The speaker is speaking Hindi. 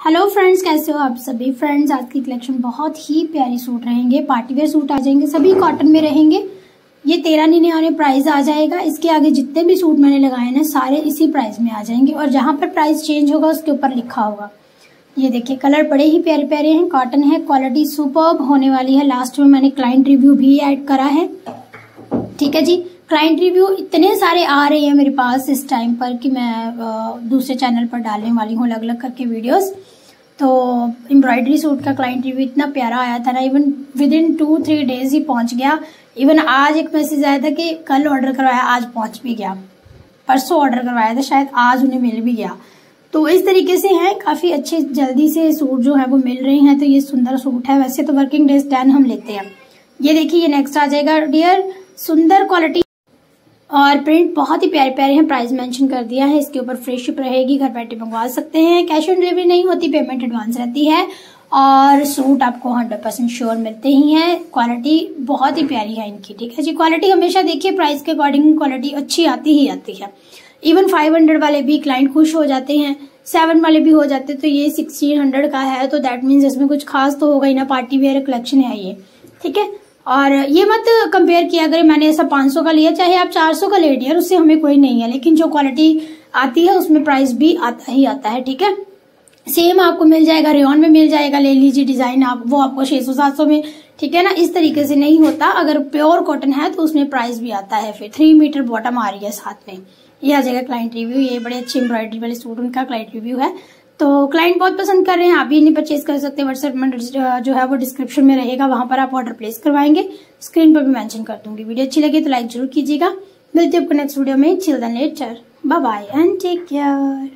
हेलो फ्रेंड्स कैसे हो आप सभी? फ्रेंड्स आज की कलेक्शन बहुत ही प्यारी सूट रहेंगे। पार्टी वेयर सूट आ जाएँगे, सभी कॉटन में रहेंगे। ये तेरह निन्यानवे प्राइस आ जाएगा। इसके आगे जितने भी सूट मैंने लगाए ना, सारे इसी प्राइस में आ जाएँगे। और जहाँ पर प्राइस चेंज होगा, उसके ऊपर लिखा होगा। ये देखिए कलर बड़े ही प्यारे प्यारे हैं। कॉटन है क्वालिटी सुपर होने वाली है। लास्ट में मैंने क्लाइंट रिव्यू भी एड करा है। ठीक है जी? क्लाइंट रिव्यू इतने सारे आ रहे हैं मेरे पास इस टाइम पर कि मैं दूसरे चैनल पर डालने वाली हूँ अलग अलग करके वीडियोस तो एम्ब्रॉयडरी सूट का क्लाइंट रिव्यू इतना प्यारा आया था ना even with in two three days ही पहुँच गया। इवन आज एक मैसेज आया था कि कल ऑर्डर करवाया, आज पहुँच भी गया। परसों ऑर्डर करवाया था, शायद आज उन्हें मिल भी गया। तो इस तरीके से है, काफ़ी अच्छे, जल्दी से सूट जो है वो मिल रहे हैं तो ये सुंदर सूट है। वैसे तो वर्किंग डेज़ टेन हम लेते हैं। ये देखिए, ये नेक्स्ट आ जाएगा। डियर सुंदर क्वालिटी और प्रिंट बहुत ही प्यारे प्यारे हैं प्राइस मेंशन कर दिया है, इसके ऊपर फ्री शिप रहेगी, घर बैठे मंगवा सकते हैं। कैश ऑन डिलीवरी नहीं होती पेमेंट एडवांस रहती है और सूट आपको हंड्रेड परसेंट श्योर मिलते ही हैं। क्वालिटी बहुत ही प्यारी है इनकी, ठीक है जी? क्वालिटी हमेशा देखिए प्राइस के अकॉर्डिंग क्वालिटी अच्छी आती ही आती है। इवन फाइव हंड्रेड वाले भी क्लाइंट खुश हो जाते हैं। सेवन वाले भी हो जाते तो ये सिक्सटीन हंड्रेड का है तो दैट मीन्स इसमें कुछ खास तो होगा ही ना पार्टी वेयर कलेक्शन है ये, ठीक है? और ये मत कंपेयर किया अगर मैंने ऐसा 500 का लिया, चाहे आप 400 का ले लिया, उससे हमें कोई नहीं है। लेकिन जो क्वालिटी आती है, उसमें प्राइस भी आता ही आता है, ठीक है? सेम आपको मिल जाएगा रेन में मिल जाएगा, ले लीजिए डिज़ाइन आप, वो आपको छह सौ, सात सौ में, ठीक है ना? इस तरीके से नहीं होता। अगर प्योर कॉटन है तो उसमें प्राइस भी आता है। फिर थ्री मीटर बॉटम आ रही है साथ में। ये आ जाएगा क्लाइंट रिव्यू ये बड़े अच्छे एम्ब्रॉयडरी वाले सूट उनका क्लाइंट रिव्यू है। तो क्लाइंट बहुत पसंद कर रहे हैं, आप भी इन्हें परचेज कर सकते हैं व्हाट्सएप में जो है वो डिस्क्रिप्शन में रहेगा, वहाँ पर आप ऑर्डर प्लेस करवाएँगे। स्क्रीन पर भी मेंशन कर दूँगी। वीडियो अच्छी लगी तो लाइक ज़रूर कीजिएगा। मिलते हैं आपको नेक्स्ट वीडियो में। Children later bye bye and take care